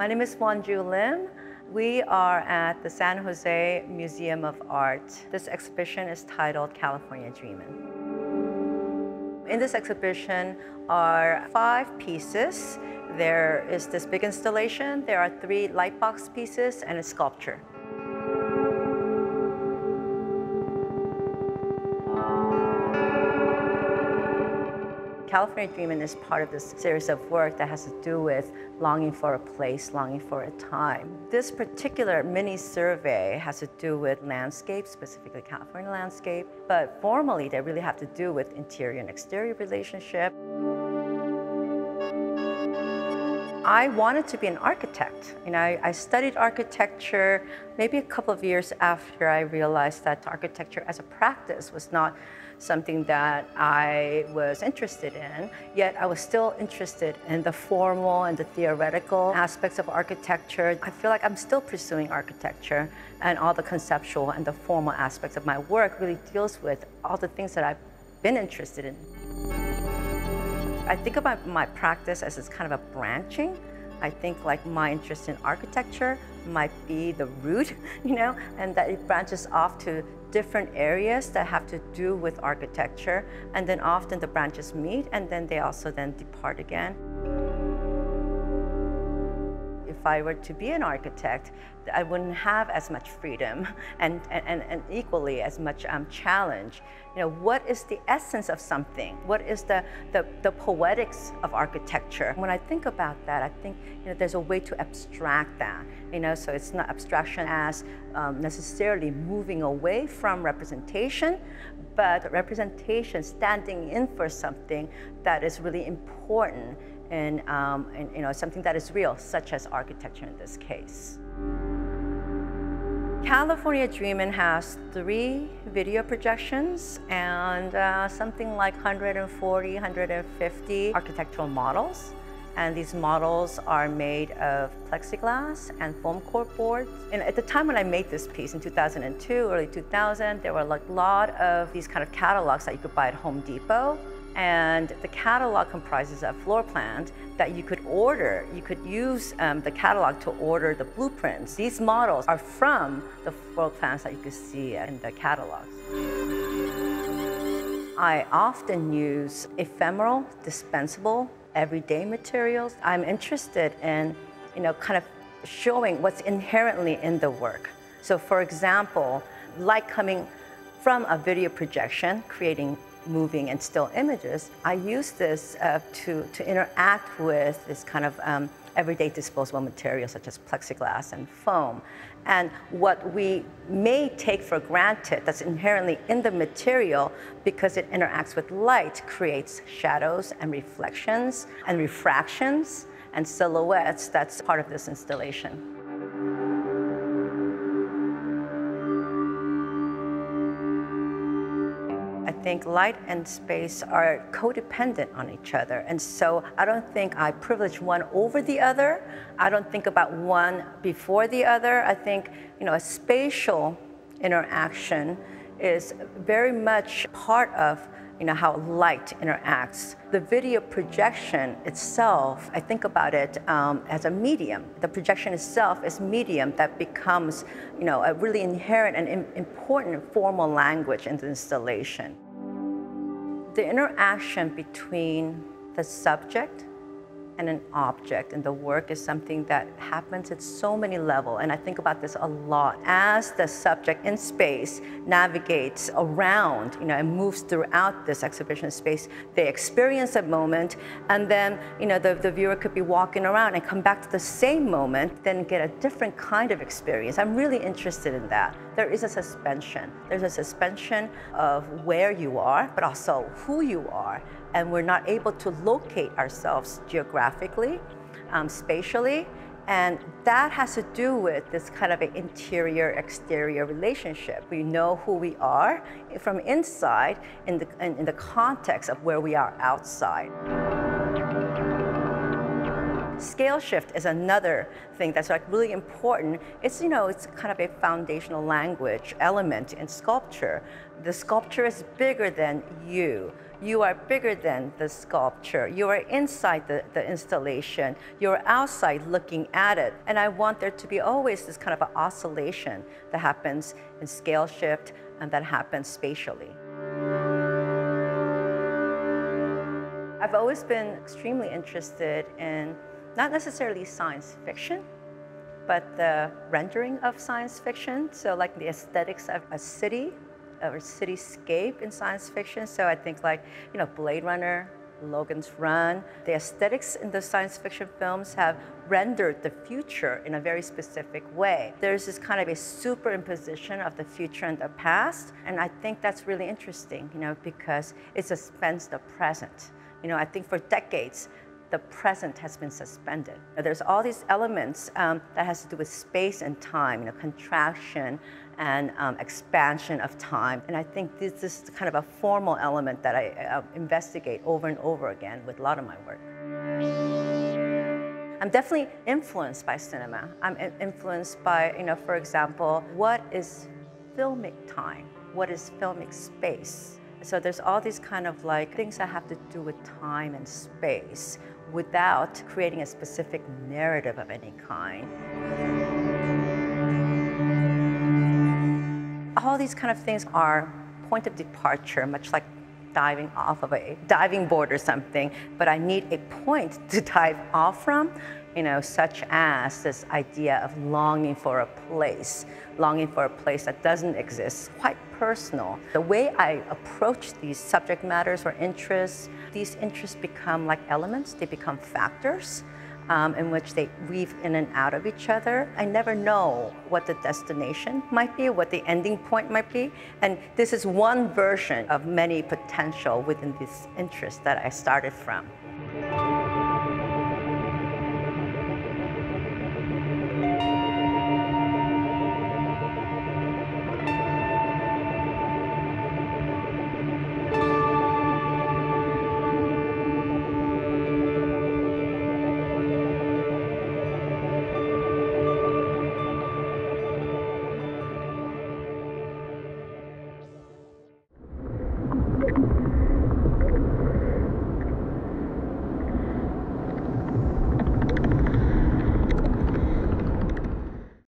My name is Won Ju Lim. We are at the San Jose Museum of Art. This exhibition is titled California Dreamin'. In this exhibition are five pieces. There is this big installation, there are three lightbox pieces, and a sculpture. California Dreaming is part of this series of work that has to do with longing for a place, longing for a time. This particular mini survey has to do with landscape, specifically California landscape, but formally they really have to do with interior and exterior relationship. I wanted to be an architect. You know, I, I, studied architecture maybe a couple of years after I realized that architecture as a practice was not something that I was interested in, yet I was still interested in the formal and the theoretical aspects of architecture. I feel like I'm still pursuing architecture and all the conceptual and the formal aspects of my work really deals with all the things that I've been interested in. I think about my practice as it's kind of a branching. I think like my interest in architecture might be the root, you know, and that it branches off to different areas that have to do with architecture. And then often the branches meet and then they also then depart again if I were to be an architect, I wouldn't have as much freedom and, and, and equally as much um, challenge. You know, what is the essence of something? What is the, the, the poetics of architecture? When I think about that, I think you know, there's a way to abstract that. You know, so it's not abstraction as um, necessarily moving away from representation, but representation standing in for something that is really important and, um, and you know, something that is real, such as architecture in this case. California Dreamin' has three video projections and uh, something like 140, 150 architectural models. And these models are made of plexiglass and foam core boards. And at the time when I made this piece in 2002, early 2000, there were like a lot of these kind of catalogs that you could buy at Home Depot. And the catalog comprises a floor plan that you could order. You could use um, the catalog to order the blueprints. These models are from the floor plans that you could see in the catalogs. I often use ephemeral, dispensable, everyday materials. I'm interested in, you know, kind of showing what's inherently in the work. So for example, light coming from a video projection, creating moving and still images, I use this uh, to, to interact with this kind of um, everyday disposable materials such as plexiglass and foam. And what we may take for granted that's inherently in the material because it interacts with light creates shadows and reflections and refractions and silhouettes that's part of this installation. Think light and space are codependent on each other. And so I don't think I privilege one over the other. I don't think about one before the other. I think, you know, a spatial interaction is very much part of you know, how light interacts. The video projection itself, I think about it um, as a medium. The projection itself is medium that becomes, you know, a really inherent and important formal language in the installation the interaction between the subject and an object and the work is something that happens at so many levels. And I think about this a lot. As the subject in space navigates around, you know, and moves throughout this exhibition space, they experience a moment, and then, you know, the, the viewer could be walking around and come back to the same moment, then get a different kind of experience. I'm really interested in that. There is a suspension. There's a suspension of where you are, but also who you are and we're not able to locate ourselves geographically, um, spatially, and that has to do with this kind of an interior exterior relationship. We know who we are from inside in the, in, in the context of where we are outside. Scale shift is another thing that's like really important. It's, you know, it's kind of a foundational language element in sculpture. The sculpture is bigger than you You are bigger than the sculpture. You are inside the, the installation. You're outside looking at it. And I want there to be always this kind of an oscillation that happens in scale shift and that happens spatially. I've always been extremely interested in not necessarily science fiction, but the rendering of science fiction. So like the aesthetics of a city or cityscape in science fiction. So I think like, you know, Blade Runner, Logan's Run. The aesthetics in the science fiction films have rendered the future in a very specific way. There's this kind of a superimposition of the future and the past, and I think that's really interesting, you know, because it suspends the present. You know, I think for decades, the present has been suspended. There's all these elements um, that has to do with space and time, you know, contraction and um, expansion of time. And I think this is kind of a formal element that I uh, investigate over and over again with a lot of my work. I'm definitely influenced by cinema. I'm influenced by, you know, for example, what is filmic time? What is filmic space? So there's all these kind of like things that have to do with time and space without creating a specific narrative of any kind. All these kind of things are point of departure, much like diving off of a diving board or something, but I need a point to dive off from you know, such as this idea of longing for a place, longing for a place that doesn't exist, quite personal. The way I approach these subject matters or interests, these interests become like elements, they become factors. Um, in which they weave in and out of each other. I never know what the destination might be, what the ending point might be. And this is one version of many potential within this interest that I started from.